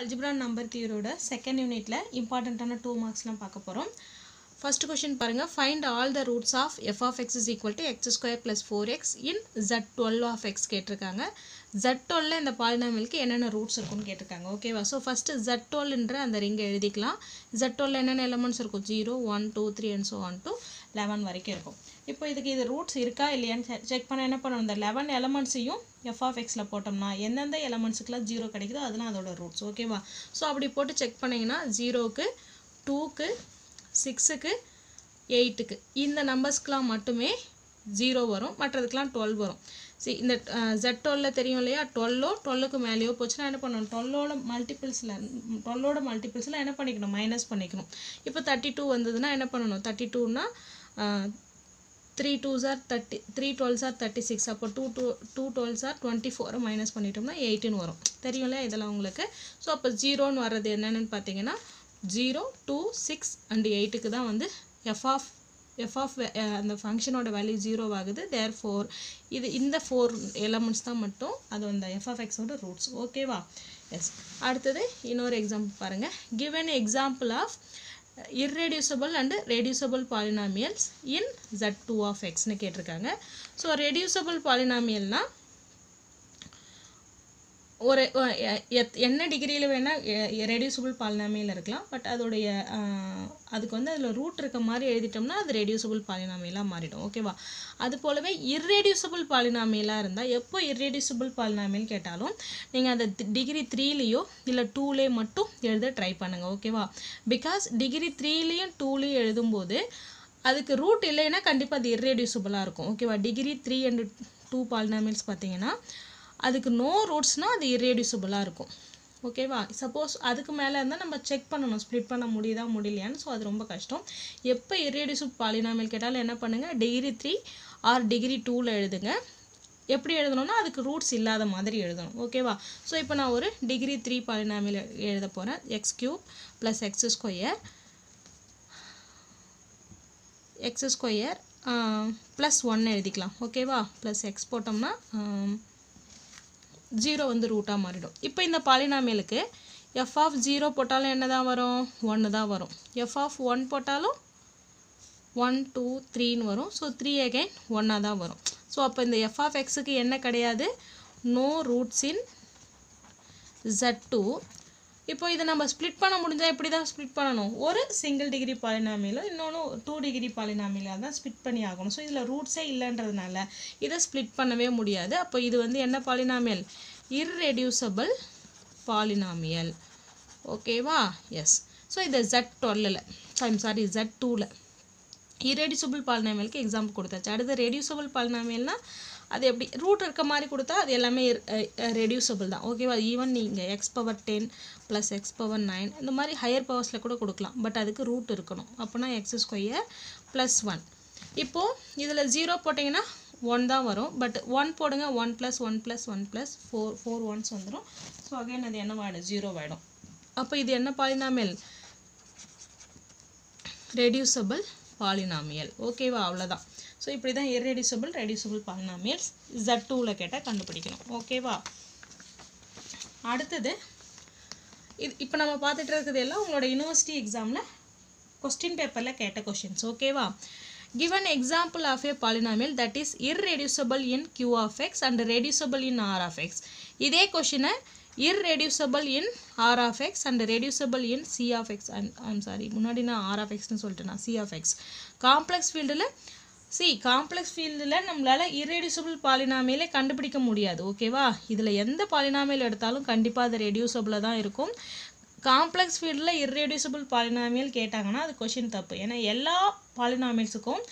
Algebra number தியரோட second யூனிட்ல இம்பார்ட்டண்ட்டான two மார்க்ஸ்லாம் பார்க்க போகிறோம் ஃபர்ஸ்ட் கொஷின் பாருங்க. Find all the roots of f of x is equal to x square plus four x in Z twelve of x கேட்டிருக்காங்க. Z டுவெல்ல இந்த பாலினாமிலுக்கு என்னென்ன ரூட்ஸ் இருக்குன்னு கேட்டிருக்காங்க. ஓகேவா ஸோ ஃபஸ்ட்டு ஜட் டுவெல்ன்ற அந்த ரிங்கை எழுதிக்கலாம். ஜட் டுவெல்ல என்னென்ன எலமெண்ட்ஸ் இருக்கும்? Zero one two three and so on to eleven வரைக்கும் இருக்கும். இப்போ இதுக்கு இது ரூட்ஸ் இருக்கா இல்லையான்னு செக் பண்ண என்ன பண்ணணும்? இந்த லெவன் எலமெண்ட்ஸையும் எஃப் ஆஃப் எக்ஸில் போட்டோம்னா எந்தெந்த எலமெண்ட்ஸுக்குலாம் ஜீரோ கிடைக்குதோ அதெல்லாம் அதோட ரூட்ஸ் ஓகேவா ஸோ அப்படி போட்டு செக் பண்ணிங்கன்னா ஜீரோக்கு டூக்கு சிக்ஸுக்கு எயிட்டுக்கு இந்த நம்பர்ஸ்க்கெலாம் மட்டுமே ஜீரோ வரும். மற்றதுக்கெலாம் டுவெல் வரும். சரி இந்த ஜெட் டுவெல்ல தெரியும் இல்லையா? டுவெல்லோ டுவெல்லுக்கு மேலேயோ போச்சுன்னா என்ன பண்ணணும்? டுவெல்லோட மல்டிபிள்ஸில் டுவெல்லோட மல்டிபிள்ஸில் என்ன பண்ணிக்கணும்? மைனஸ் பண்ணிக்கணும். இப்போ தேர்ட்டி டூ வந்ததுன்னா என்ன பண்ணணும்? Thirty டூன்னா three two are thirty three twelves are thirty six அப்போ two two two twelves are twenty ஃபோரை மைனஸ் பண்ணிட்டோம்னா எயிட்டின்னு வரும். தெரியும்ல இதெல்லாம் உங்களுக்கு? ஸோ அப்போ ஜீரோன்னு வர்றது என்னென்னு பார்த்தீங்கன்னா ஜீரோ டூ சிக்ஸ் அண்ட் எயிட்டுக்கு தான் வந்து எஃப் ஆஃப் எஃப் ஆஃப் அந்த ஃபங்க்ஷனோட வேல்யூ ஜீரோ ஆகுது தேர் ஃபோர் இது இந்த ஃபோர் எலமெண்ட்ஸ் தான் மட்டும் அது அந்த எஃப் ஆஃப் எக்ஸோட ரூட்ஸ் ஓகேவா எஸ் அடுத்தது இன்னொரு எக்ஸாம்பிள் பாருங்கள் give an example of irreducible and reducible polynomials in Z two of எக்ஸ்னு கேட்டிருக்காங்க. ஸோ ரெடியூசபிள் பாலினாமியல்னால் ஒரு எத்- என்ன டிகிரியில் வேணால் ரெடியூசபிள் பாலினாமியில் இருக்கலாம். பட் அதோடைய அதுக்கு வந்து அதில் ரூட் இருக்க மாதிரி எழுதிட்டோம்னா அது ரெடியூசபிள் பாலினாமியலாக மாறிடும். ஓகேவா அது போலவே இர்ரெடியூசபிள் பாலினாமியலாக இருந்தால் எப்போ இர்ரெடியூசபிள் பாலினாமியல் கேட்டாலும் நீங்கள் அந்த டிகிரி த்ரீலேயோ இல்லை டூலே மட்டும் எழுத ட்ரை பண்ணுங்கள் ஓகேவா பிகாஸ் டிகிரி த்ரீலேயும் டூலேயும் எழுதும்போது அதுக்கு ரூட் இல்லைன்னா கண்டிப்பாக அது இர்ரெடியூசபிளாக இருக்கும். ஓகேவா degree three and two polynomials பார்த்தீங்கன்னா அதுக்கு நோ ரூட்ஸ்னால் அது இர்ரெடியூசபிளாக இருக்கும். ஓகேவா சப்போஸ் அதுக்கு மேலே இருந்தால் நம்ம செக் பண்ணணும். ஸ்ப்ளிட் பண்ண முடியுதா முடியலையான்னு. ஸோ அது ரொம்ப கஷ்டம். எப்போ இர்ரெடியூசபிள் பாலினாமியல் கேட்டாலும் என்ன பண்ணுங்கள் டிகிரி த்ரீ ஆர் டிகிரி டூவில் எழுதுங்க. எப்படி எழுதணும்னா அதுக்கு ரூட்ஸ் இல்லாத மாதிரி எழுதணும். ஓகேவா ஸோ இப்போ நான் ஒரு டிகிரி த்ரீ பாலினாமியல் எழுத போகிறேன் x cube plus x square x square plus one எழுதிக்கலாம். ஓகேவா ப்ளஸ் எக்ஸ் போட்டோம்னா ஜீரோ வந்து ரூட்டாக மாறிடும். இப்போ இந்த பாலினாமியலுக்கு எஃப் ஆஃப் ஜீரோ போட்டாலும் என்ன தான் வரும்? ஒன்று தான் வரும். எஃப் ஆஃப் ஒன் போட்டாலும் ஒன் டூ த்ரீன்னு வரும். ஸோ த்ரீ அகைன் ஒன்னாக தான் வரும். ஸோ அப்போ இந்த எஃப் ஆஃப் எக்ஸுக்கு என்ன கிடையாது? No roots in Z two இப்போ இதை நம்ம ஸ்ப்ளிட் பண்ண முடிஞ்சால் எப்படி தான் ஸ்ப்ளிட் பண்ணணும். ஒரு சிங்கிள் டிகிரி பாலினாமியலும் இன்னொன்று டூ டிகிரி பாலினாமியலாக தான் ஸ்ப்ளிட் பண்ணி ஆகணும். ஸோ இதில் ரூட்ஸே இல்லைன்றதுனால இதை ஸ்ப்ளிட் பண்ணவே முடியாது. அப்போ இது வந்து என்ன பாலினாமியல் இர்ரெடியூசபிள் பாலினாமியல் ஓகேவா எஸ் ஸோ இதை ஜட் டுவெல்லில் ஐம் சாரி ஜட் டூவில் இரெடியூசபிள் பாலினாமியலுக்கு எக்ஸாம்பிள் கொடுத்தாச்சு. அடுத்து ரெடியூசபிள் பாலினாமியல்னால் அது எப்படி ரூட் இருக்க மாதிரி கொடுத்தா அது எல்லாமே ரெடியூசபிள் தான். ஓகேவா ஈவன் நீங்கள் x power ten plus x power nine இந்த மாதிரி ஹையர் பவர்ஸில் கூட கொடுக்கலாம். பட் அதுக்கு ரூட் இருக்கணும். அப்போனா எக்ஸ் ஸ்கொயர் ப்ளஸ் ஒன் இப்போது இதில் ஜீரோ போட்டிங்கன்னா ஒன் தான் வரும். பட் ஒன் போடுங்க one plus one plus one plus four four ones வந்துடும் ஸோ அகைன் அது என்னவாயிடும் ஜீரோ ஆகிடும் அப்போ இது என்ன பாலினாமியல் ரெடியூசபிள் பாலினாமியல் ஓகேவா அவ்வளோதான் ஸோ இப்படி தான் இர்ரெடியூசபிள் ரெடியூசபிள் பாலினாமியல்ஸ் ஜட் டூவில் கேட்டால் கண்டுபிடிக்கணும். ஓகேவா அடுத்தது இது இப்போ நம்ம பார்த்துட்டு இருக்கிறது எல்லாம் உங்களோட யூனிவர்சிட்டி எக்ஸாமில் கொஸ்டின் பேப்பரில் கேட்ட கொஷின்ஸ் ஓகேவா given example example of a polynomial that is irreducible in q of x and reducible in r of x. இதே கொஷினை irreducible in r of x and reducible in c of x. I'm, sorry முன்னாடி நான் r of xன்னு சொல்லிட்டேன்? நான் c of x. Complex ஃபீல்டில் C complex ஃபீல்டில் நம்மளால் irreducible பாலினாமியலே கண்டுபிடிக்க முடியாது ஓகேவா இதில் எந்த பாலினாமியல் எடுத்தாலும் கண்டிப்பாக அது ரெடியூசபிளாக தான் இருக்கும். காம்ப்ளெக்ஸ் ஃபீல்டில் இர்ரெடியூசபிள் பாலினாமியல் கேட்டாங்கன்னா அது கொஷின் தப்பு. ஏன்னா எல்லா பாலினாமியல்ஸுக்கும்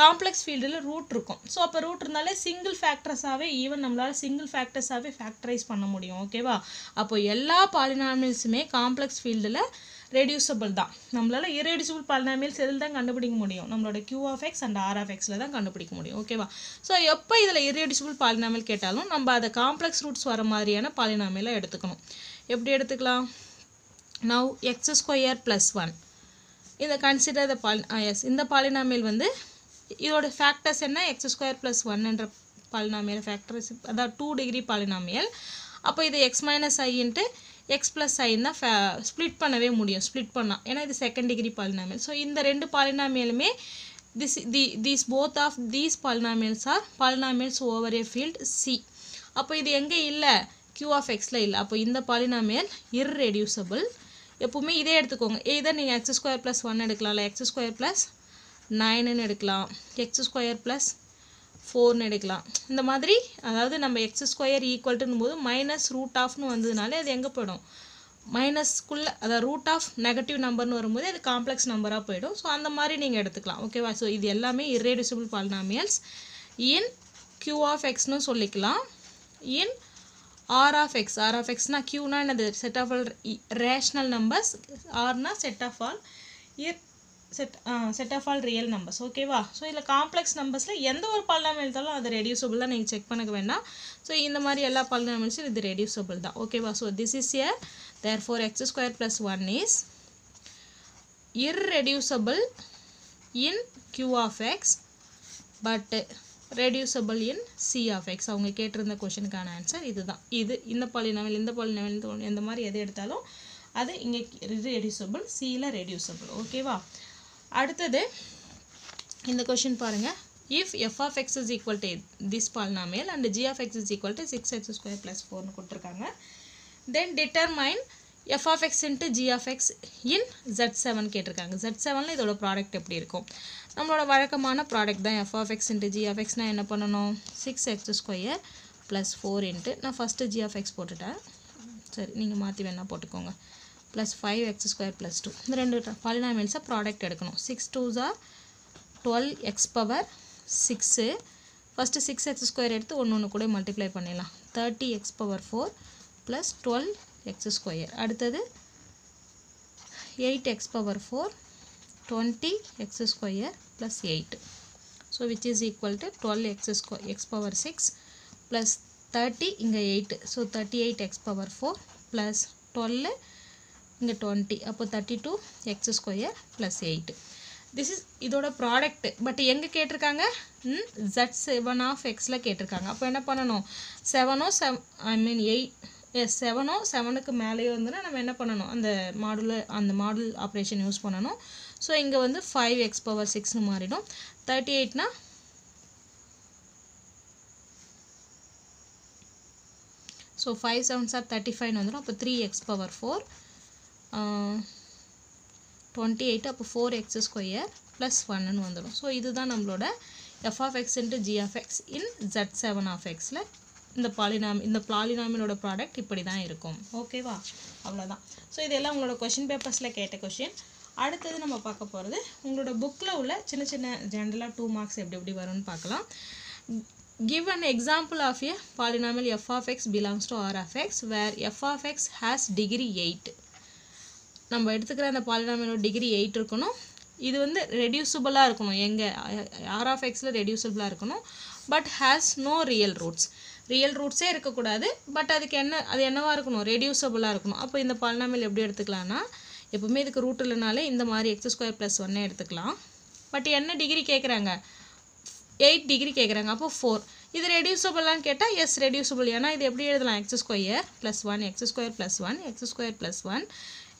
காம்ப்ளெக்ஸ் ஃபீல்டில் ரூட் இருக்கும். ஸோ அப்போ ரூட் இருந்தாலே சிங்கிள் ஃபேக்டர்ஸாகவே ஈவன் நம்மளால் சிங்கிள் ஃபேக்டர்ஸாகவே ஃபேக்டரைஸ் பண்ண முடியும். ஓகேவா அப்போ எல்லா பாலினாமியல்ஸுமே காம்ப்ளெக்ஸ் ஃபீல்டில் ரெடியூசபிள் தான். நம்மளால் இரெடியூசபிள் பாலினாமியல்ஸ் எதில் தான் கண்டுபிடிக்க முடியும்? நம்மளோட Q of x and R of எக்ஸில் தான் கண்டுபிடிக்க முடியும். ஓகேவா ஸோ எப்போ இதில் இரெடியூசபிள் பாலினாமியல் கேட்டாலும் நம்ம அதை காம்ப்ளெக்ஸ் ரூட்ஸ் வர மாதிரியான பாலினாமியலை எடுத்துக்கணும். எப்படி எடுத்துக்கலாம்? Now x square plus one இதை கன்சிடர் த பாலி எஸ் இந்த பாலினாமியல் வந்து இதோட ஃபேக்டர்ஸ் என்ன? எக்ஸ் ஸ்கொயர் ப்ளஸ் ஒன் என்ற பாலினாமியல் ஃபேக்டர்ஸ் அதாவது டூ டிகிரி பாலினாமியல். அப்போ இது x minus i into x plus i தான் ஸ்ப்ளிட் பண்ணவே முடியும். ஸ்ப்ளிட் பண்ணால் ஏன்னா இது செகண்ட் டிகிரி பாலினாமியல் ஸோ இந்த ரெண்டு பாலினாமியலுமே this the these both of these polynomials are polynomials over a field C அப்போ இது எங்கே இல்லை? கியூ ஆஃப் எக்ஸில் இல்லை. அப்போ இந்த பாலினாமியல் இர்ரெடியூசபிள் எப்பவுமே இதே எடுத்துக்கோங்க. இதை நீங்கள் எக்ஸ் ஸ்கொயர் ப்ளஸ் ஒன் எடுக்கலாம்ல? எக்ஸ் ஸ்கொயர் ப்ளஸ் நைனுன்னு எடுக்கலாம். எக்ஸ் ஸ்கொயர் ப்ளஸ் ஃபோர்னு எடுக்கலாம். இந்த மாதிரி அதாவது நம்ம எக்ஸ் ஸ்கொயர் ஈக்குவல்ட்டுன்னு போது மைனஸ் ரூட் ஆஃப்னு வந்ததுனாலே அது எங்கே போயிடும்? மைனஸ்க்குள்ளே அதாவது ரூட் ஆஃப் நெகட்டிவ் நம்பர்னு வரும்போது அது காம்ப்ளெக்ஸ் நம்பராக போயிடும். ஸோ அந்த மாதிரி நீங்கள் எடுத்துக்கலாம். ஓகேவா ஸோ இது எல்லாமே irreducible polynomials in Q of எக்ஸ்னு சொல்லிக்கலாம். In R of x R of எக்ஸ்னால் கியூனா என்னது? Set of all rational numbers ஆர்னா set of all ir set set of all real numbers ஓகேவா ஸோ இதில் காம்ப்ளெக்ஸ் நம்பர்ஸில் எந்த ஒரு பாலினாமல் எடுத்தாலும் அது ரெடியூசபிள் தான். நீங்கள் செக் பண்ணக்க வேண்டாம். ஸோ இந்த மாதிரி எல்லா பாலினாமில்ஸும் இது ரெடியூசபிள் தான். ஓகேவா so this is a therefore x square plus one is irreducible in q of x but reducible in c of x. அவங்க கேட்டிருந்த கொஷனுக்கான ஆன்சர் இதுதான். இது இந்த பாலினாமல் இந்த பாலினாமல் எந்த மாதிரி எது எடுத்தாலும் அது இங்கே ரெடியூசபிள் சியில் ரெடியூசபிள் ஓகேவா அடுத்தது இந்த கொஷின் பாருங்க. If f of x is equal to this polynomial and g of x is equal to six x square plus ஃபோர்னு கொடுத்துருக்காங்க. Then determine f of x into g of x in Z seven கேட்டிருக்காங்க. Z செவனில் இதோட product எப்படி இருக்கும்? நம்மளோட வழக்கமான product தான் f of x into g of எக்ஸ்னால் என்ன பண்ணணும்? Six x square plus four into நான் ஃபஸ்ட்டு ஜி ஆஃப் எக்ஸ் போட்டுட்டேன். சரி நீங்கள் மாற்றி வேணால் போட்டுக்கோங்க. Plus five x square plus two இந்த ரெண்டு பாலினாமியல்ஸை ப்ராடக்ட் எடுக்கணும். Six டூஸா twelve x power six first six x square எடுத்து ஒன்று ஒன்று கூட மல்டிப்ளை பண்ணிடலாம். Thirty x power four plus twelve x square அடுத்தது eight x power four twenty x square plus eight so which is equal to twelve x square x power six plus thirty இங்கே eight so thirty eight x power four plus twelve இங்கே twenty அப்போ thirty two x square plus eight this is இதோட product but எங்கே கேட்டிருக்காங்க? Jet seven of எக்ஸில் கேட்டிருக்காங்க. அப்போ என்ன பண்ணணும்? செவனோ செவ் ஐ மீன் எயிட் எஸ் செவனோ செவனுக்கு மேலேயோ இருந்ததுன்னா நம்ம என்ன பண்ணணும்? அந்த மாடுல அந்த மாடல் ஆப்ரேஷன் யூஸ் பண்ணணும். ஸோ இங்கே வந்து ஃபைவ் எக்ஸ் பவர் சிக்ஸ்னு மாறிடும். Thirty எயிட்னா so five sevens are thirty ஃபைவ்னு வந்துடும். அப்போ three x power four twenty eight அப்போ ஃபோர் எக்ஸ் ஸ்கொயர் ப்ளஸ் ஒன்னு வந்துடும். ஸோ இதுதான் நம்மளோட f of x into g of x in Z seven of எக்ஸில் இந்த பாலினாமி இந்த பாலினாமினோட ப்ராடக்ட் இப்படி தான் இருக்கும். ஓகேவா அவ்வளோதான் ஸோ இதெல்லாம் உங்களோட கொஷின் பேப்பர்ஸில் கேட்ட கொஷின் அடுத்தது நம்ம பார்க்க போகிறது உங்களோட புக்கில் உள்ள சின்ன சின்ன ஜென்ரலாக டூ மார்க்ஸ் எப்படி எப்படி வரும்னு பார்க்கலாம். Give an example of a polynomial f of x belongs to r of x where f of x has degree 8 நம்ம எடுத்துக்கிற அந்த பாலினாமியலோட டிகிரி எயிட் இருக்கணும். இது வந்து ரெடியூசபிளாக இருக்கணும். எங்கே ஆர் ஆஃப் எக்ஸில் ரெடியூசபிளாக இருக்கணும். But has no real roots real ரூட்ஸே இருக்கக்கூடாது. பட் அதுக்கு என்ன அது என்னவாக இருக்கணும்? ரெடியூசபிளாக இருக்கணும். அப்போ இந்த பாலினாமியல் எப்படி எடுத்துக்கலாம்னா எப்பவுமே இதுக்கு ரூட் இல்லைனாலே இந்த மாதிரி எக்ஸ் ஸ்கொயர் ப்ளஸ் ஒன்னே எடுத்துக்கலாம். பட் என்ன டிகிரி கேட்குறாங்க எயிட் டிகிரி கேட்குறாங்க அப்போ ஃபோர் இது ரெடியூசபிளான்னு கேட்டால் எஸ் ரெடியூசபிள் ஏன்னா இது எப்படி எழுதலாம்? X square plus one x square plus one x square plus one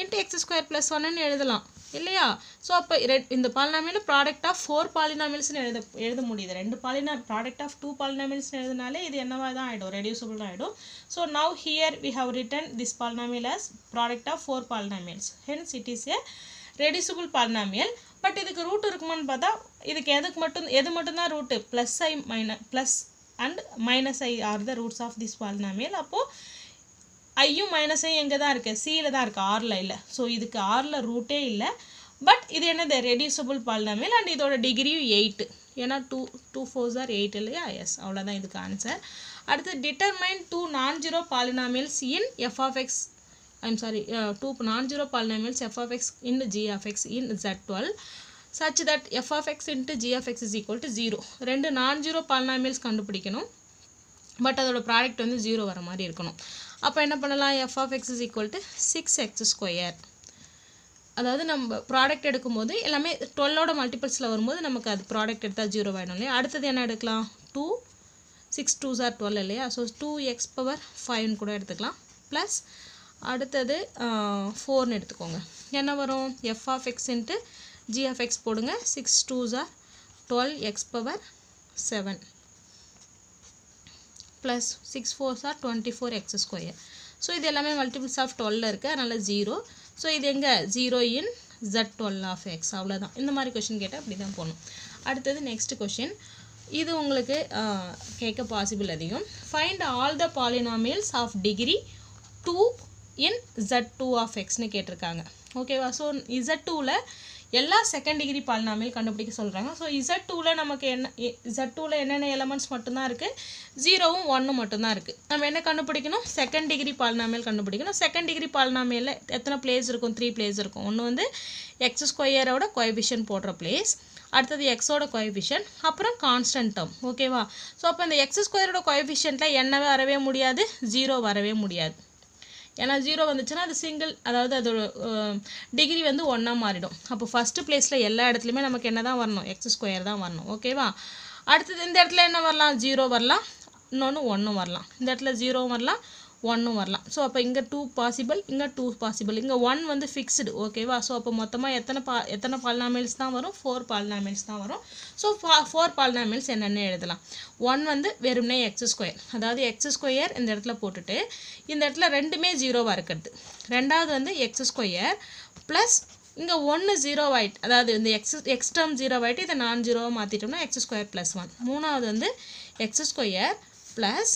into x square plus ஒன்னு எழுதலாம். இல்லையா? ஸோ அப்போ இந்த பாலினாமியில் ப்ராடக்ட் ஆஃப் ஃபோர் பாலினாமில்ஸ்னு எழுத எழுத முடியுது. ரெண்டு பாலினா ப்ராடக்ட் ஆஃப் டூ பாலினாமில்ஸ்னு எழுதினாலே இது என்னவா தான் ஆகிடும் ரெடியூசபிள் தான் ஆகிடும் so now here we have written this polynomial as product of four polynomials hence it is a reducible polynomial but இதுக்கு ரூட் இருக்குமான்னு பார்த்தா இதுக்கு எதுக்கு மட்டும் எது மட்டும்தான் root plus i minus plus and minus i are the roots of this polynomial அப்போது ஐயும் மைனஸையும் எங்கே தான் இருக்குது சியில் தான் இருக்குது ஆரில் இல்லை. ஸோ இதுக்கு ஆரில் ரூட்டே இல்லை. பட் இது என்னது? ரெடியூசபிள் பாலினாமியல் அண்ட் இதோட டிகிரியும் எயிட்டு ஏன்னா two two fours are eight இல்லையா? எஸ் அவ்வளோதான் இதுக்கு ஆன்சர் அடுத்து determine two non zero polynomials in f of x I'm sorry two non zero polynomials f of x in g of x in Z twelve such that f of x into g of x is equal to 0 ரெண்டு நான் zero polynomials கண்டுபிடிக்கணும். But அதோட product வந்து zero வர மாதிரி இருக்கணும். அப்போ என்ன பண்ணலாம்? F of x is equal to six x square அதாவது நம்ம ப்ராடக்ட் எடுக்கும்போது எல்லாமே டுவெல்லோட மல்டிபிள்ஸில் வரும்போது நமக்கு அது ப்ராடக்ட் எடுத்தால் ஜீரோ ஆகிடும் இல்லையா? அடுத்தது என்ன எடுக்கலாம்? Two six two are twelve இல்லையா? ஸோ டூ எக்ஸ் பவர் ஃபைவ்னு கூட எடுத்துக்கலாம். ப்ளஸ் அடுத்தது ஃபோர்னு எடுத்துக்கோங்க. என்ன வரும்? F of x into g of x போடுங்க. Six two are twelve x power seven plus six four are twenty four x square so இது எல்லாமே மல்டிபிள்ஸ் ஆஃப் டுவெல்ல இருக்குது அதனால் ஜீரோ ஸோ இது எங்கே? Zero in Z twelve of x அவ்வளோதான் இந்த மாதிரி கொஷின் கேட்டால் அப்படி தான் போகணும். அடுத்தது நெக்ஸ்ட் கொஷின் இது உங்களுக்கு கேட்க பாசிபிள் அதிகம். Find all the polynomials of degree two in Z two of எக்ஸ்னு கேட்டிருக்காங்க. ஓகேவா ஸோ இசட் டூவில் எல்லா செகண்ட் டிகிரி பாலினாமியல் கண்டுபிடிக்க சொல்கிறாங்க ஸோ இசட் டூவில் நமக்கு என்ன இசட் டூவில் என்னென்ன எலமெண்ட்ஸ் மட்டும்தான் இருக்குது ஜீரோவும் ஒன்று மட்டும்தான் இருக்குது நம்ம என்ன கண்டுபிடிக்கணும்? செகண்ட் டிகிரி பாலினாமியல் கண்டுபிடிக்கணும். செகண்ட் டிகிரி பாலினாமியலில் எத்தனை பிளேஸ் இருக்கும்? த்ரீ பிளேஸ் இருக்கும். ஒன்று வந்து எக்ஸ் ஸ்கொயரோட கோஎபிஷன் போடுற பிளேஸ் அடுத்தது எக்ஸோட கோஎஃபிஷியன்ட் அப்புறம் கான்ஸ்டன்ட் டேர்ம் ஓகேவா ஸோ அப்போ இந்த எக்ஸ் ஸ்கொயரோட கோஎஃபிஷியண்ட்டில் என்ன வரவே முடியாது? ஜீரோ வரவே முடியாது. ஏன்னா ஜீரோ வந்துச்சுன்னா அது சிங்கிள் அதாவது அதோட டிகிரி வந்து ஒன்றா மாறிடும். அப்போ ஃபஸ்ட்டு பிளேஸில் எல்லா இடத்துலையுமே நமக்கு என்ன தான் வரணும்? எக்ஸ் ஸ்கொயர் தான் வரணும். ஓகேவா அடுத்தது இந்த இடத்துல என்ன வரலாம்? ஜீரோ வரலாம். இன்னொன்று ஒன்றும் வரலாம். இந்த இடத்துல ஜீரோவும் வரலாம். ஒன்றும் வரலாம். ஸோ அப்போ இங்கே டூ பாசிபிள் இங்கே டூ பாசிபிள் இங்கே ஒன் வந்து ஃபிக்ஸ்டு ஓகேவா ஸோ அப்போ மொத்தமாக எத்தனை பா எத்தனை பால்னாமில்ஸ் தான் வரும்? ஃபோர் பால்னாமில்ஸ் தான் வரும். ஸோ ஃபோர் பால்னாமில்ஸ் என்னென்ன எழுதலாம். ஒன் வந்து வெறும்னே எக்ஸ் ஸ்கொயர் அதாவது எக்ஸ் ஸ்கொயர் இந்த இடத்துல போட்டுட்டு இந்த இடத்துல ரெண்டுமே ஜீரோவாக இருக்கிறது. ரெண்டாவது வந்து எக்ஸ் ஸ்கொயர் ப்ளஸ் இங்கே ஒன்று ஜீரோ ஆகிட்டு அதாவது இந்த எக்ஸ் எக்ஸ் டேர்ம் ஜீரோ ஆகிட்டு இதை நான் ஜீரோவாக மாற்றிட்டோம்னா எக்ஸ் ஸ்கொயர் ப்ளஸ் ஒன் மூணாவது வந்து எக்ஸ் ஸ்கொயர் ப்ளஸ்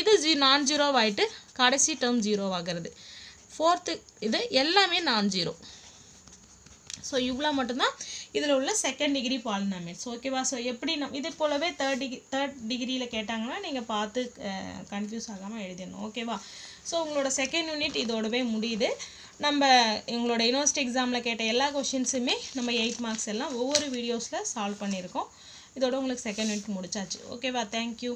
இது ஜீ நான் ஜீரோவாகிட்டு கடைசி டேர்ம் ஜீரோவாகிறது ஃபோர்த்து இது எல்லாமே நான் ஜீரோ ஸோ இவ்வளோ மட்டும்தான். இதில் உள்ள செகண்ட் டிகிரி பாலினாமியல்ஸ் ஓகேவா ஸோ எப்படி நம் இது போலவே தேர்ட் டிகிரி தேர்ட் டிகிரியில் கேட்டாங்கன்னா நீங்கள் பார்த்து கன்ஃபியூஸ் ஆகாமல் எழுதிடணும். ஓகேவா ஸோ உங்களோட செகண்ட் யூனிட் இதோடவே முடியுது. நம்ம எங்களோட யூனிவர்சிட்டி எக்ஸாமில் கேட்ட எல்லா கொஷின்ஸுமே நம்ம எயிட் மார்க்ஸ் எல்லாம் ஒவ்வொரு வீடியோஸில் சால்வ் பண்ணியிருக்கோம். இதோட உங்களுக்கு செகண்ட் யூனிட் முடிச்சாச்சு. ஓகேவா தேங்க்யூ